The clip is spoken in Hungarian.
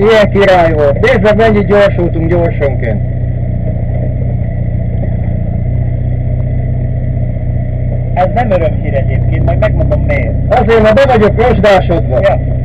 Ilyen király volt. Nézd meg, mennyit gyorsultunk gyorsonként. Ez nem örömhír egyébként, majd megmondom miért. Azért, mert be vagyok rozsdásodva. Ja.